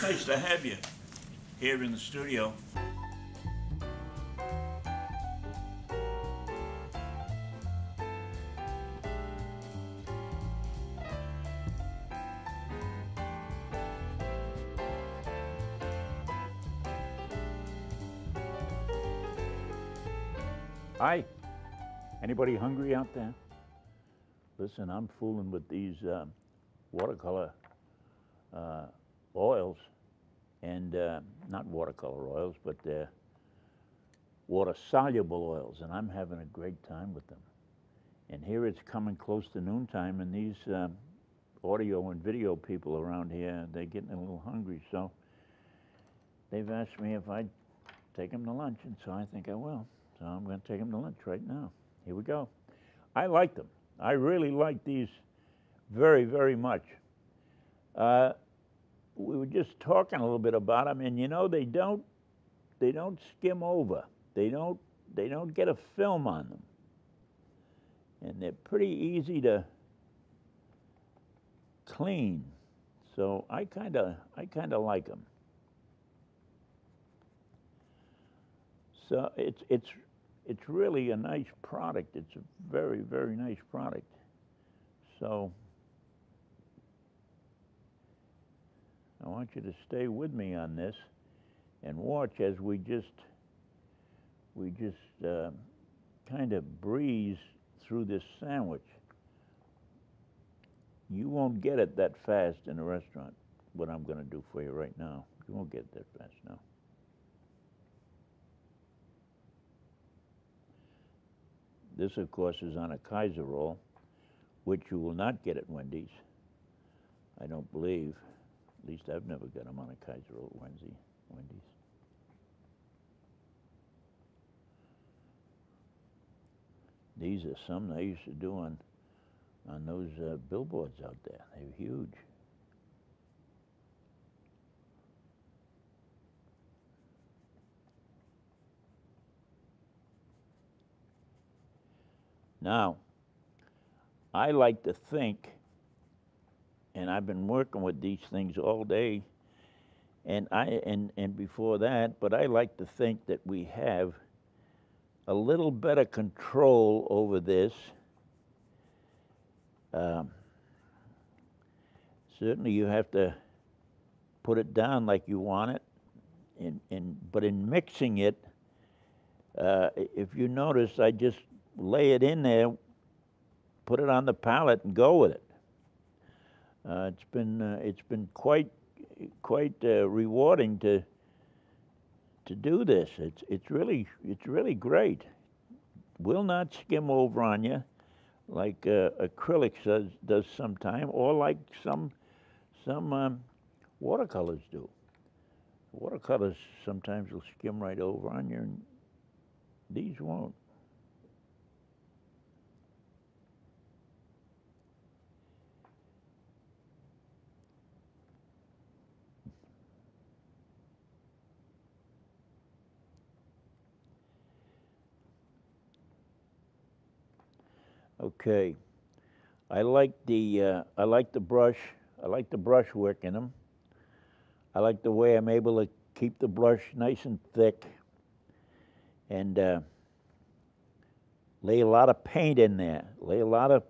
Nice to have you here in the studio. Hi. Anybody hungry out there? Listen, I'm fooling with these um, watercolor uh, oils, and uh, not watercolor oils, but they're water soluble oils, and I'm having a great time with them. And here it's coming close to noontime, and these um, audio and video people around here, they're getting a little hungry, so they've asked me if I'd take them to lunch, and so I think I will. So I'm going to take them to lunch right now. Here we go. I like them. I really like these very, very much. Uh, we were just talking a little bit about them, and you know they don't they don't skim over. They don't they don't get a film on them, and they're pretty easy to clean. So I kind of I kind of like them. So it's it's it's really a nice product. It's a very, very nice product. So I want you to stay with me on this and watch as we just we just uh, kind of breeze through this sandwich. You won't get it that fast in a restaurant. What I'm going to do for you right now, you won't get it that fast now. This, of course, is on a Kaiser roll, which you will not get at Wendy's. I don't believe. At least I've never got them on a Kaiser at Wendy's. Wendy's. These are some I used to do on on those uh, billboards out there. They were huge. Now, I like to think, and I've been working with these things all day, and I and and before that, but I like to think that we have a little better control over this. Um, certainly, you have to put it down like you want it, and, and but in mixing it, uh, if you notice, I just lay it in there, put it on the palette, and go with it. Uh, it's been uh, it's been quite quite uh, rewarding to to do this. It's it's really it's really great. Will not skim over on you like uh, acrylic does does sometime, or like some some um, watercolors do. Watercolors sometimes will skim right over on you, and these won't. Okay. I like the uh, I like the brush. I like the brush work in them. I like the way I'm able to keep the brush nice and thick, and uh, lay a lot of paint in there. Lay a lot of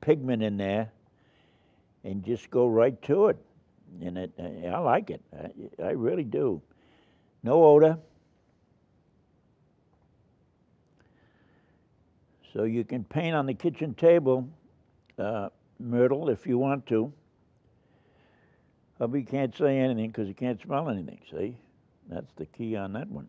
pigment in there, and just go right to it. And it, uh, I like it. I, I really do. No odor. So you can paint on the kitchen table uh, myrtle if you want to. Hubby can't say anything because he can't smell anything, see? That's the key on that one.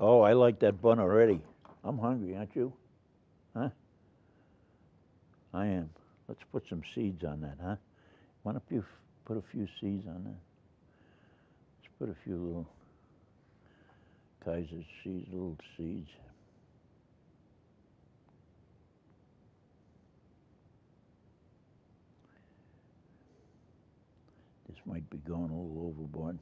Oh, I like that bun already. I'm hungry, aren't you? Huh? I am. Let's put some seeds on that, huh? Why don't you put a few seeds on that? Let's put a few little Kaiser seeds, little seeds. This might be going a little overboard.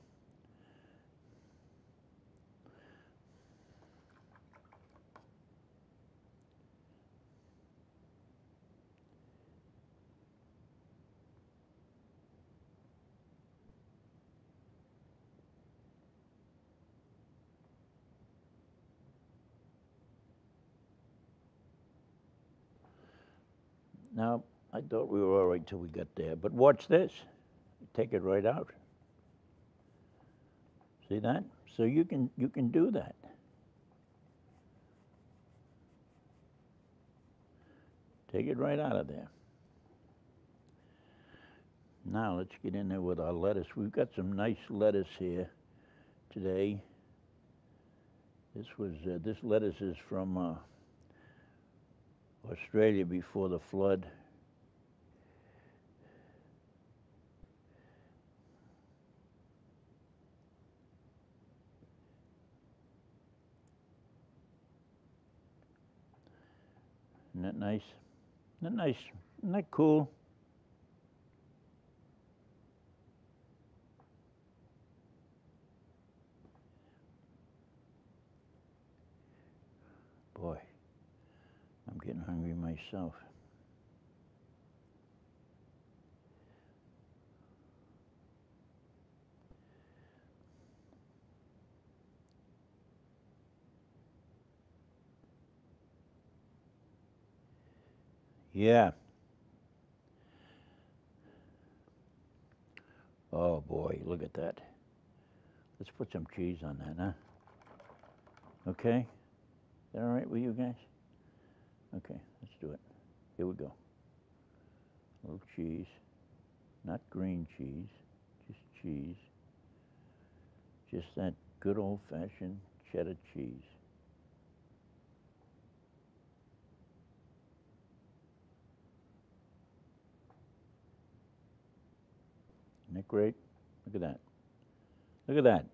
Now, I thought we were all right till we got there, but watch this. Take it right out. See that? So you can you can do that. Take it right out of there. Now let's get in there with our lettuce. We've got some nice lettuce here today. This was uh, this lettuce is from uh, Australia before the flood. Isn't that nice? Isn't that nice? Isn't that cool? Getting hungry myself. Yeah. Oh boy, look at that. Let's put some cheese on that, huh? Okay? Is that all right with you guys? Okay, let's do it. Here we go. A little cheese. Not green cheese, just cheese. Just that good old fashioned cheddar cheese. Isn't that great? Look at that. Look at that.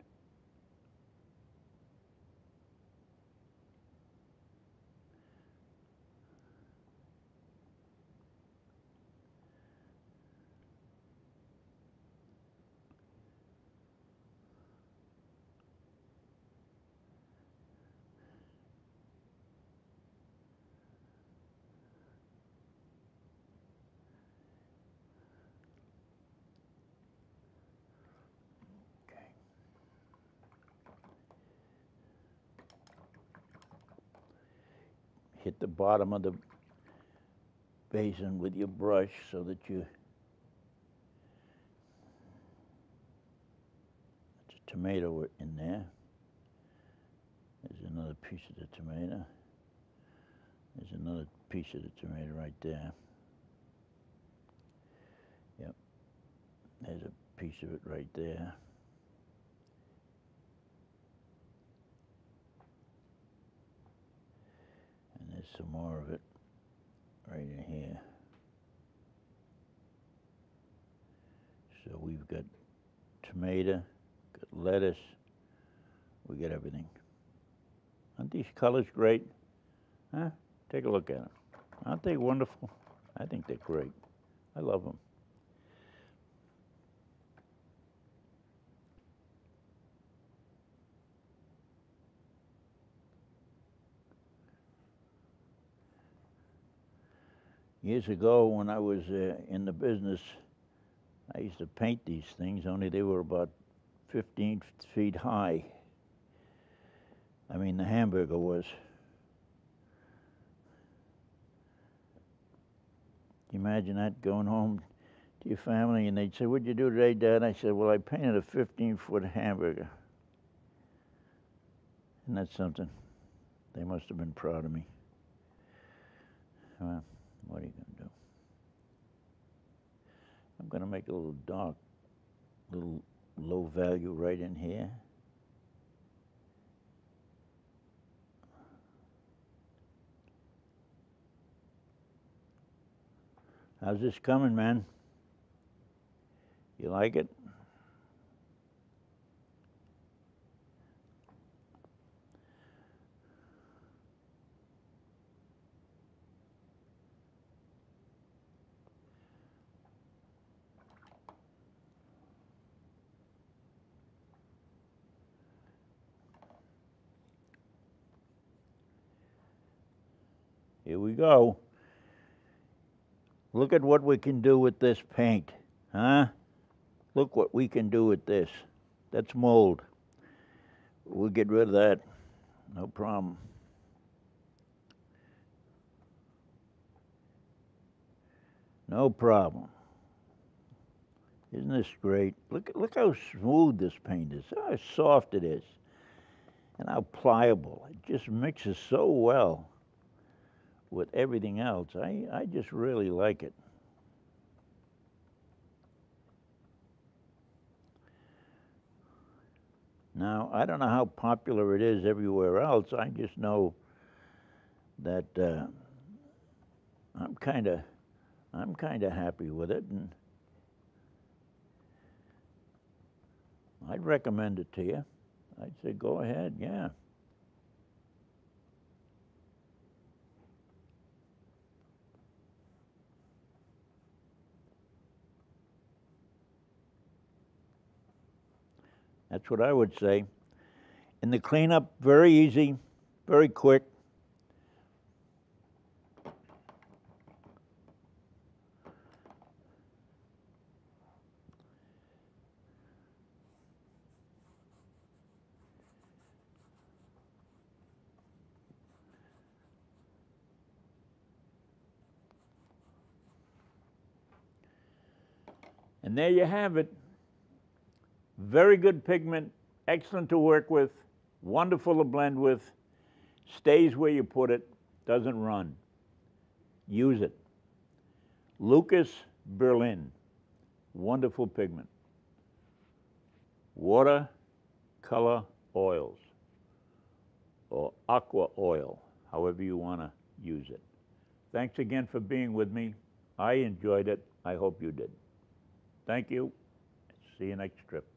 Hit the bottom of the basin with your brush so that you. There's a tomato in there. There's another piece of the tomato. There's another piece of the tomato right there. Yep. There's a piece of it right there. There's some more of it right in here. So we've got tomato, got lettuce, we got everything. Aren't these colors great? Huh? Take a look at them. Aren't they wonderful? I think they're great. I love them. Years ago, when I was uh, in the business, I used to paint these things, only they were about 15 feet high. I mean, the hamburger was. Imagine that going home to your family and they'd say, What'd you do today, Dad? I said, Well, I painted a 15 foot hamburger. And that's something. They must have been proud of me. Well, what are you going to do? I'm going to make a little dark, little low value right in here. How's this coming, man? You like it? Here we go. Look at what we can do with this paint, huh? Look what we can do with this. That's mold. We'll get rid of that. No problem. No problem. Isn't this great? Look, look how smooth this paint is, how soft it is, and how pliable. It just mixes so well with everything else. I, I just really like it. Now, I don't know how popular it is everywhere else. I just know that uh, I'm kind of I'm kind of happy with it, and I'd recommend it to you. I'd say go ahead, yeah. That's what I would say. And the cleanup, very easy, very quick. And there you have it. Very good pigment, excellent to work with, wonderful to blend with, stays where you put it, doesn't run. Use it. Lukas Berlin, wonderful pigment. Water color oils or aqua oil, however you want to use it. Thanks again for being with me. I enjoyed it. I hope you did. Thank you. See you next trip.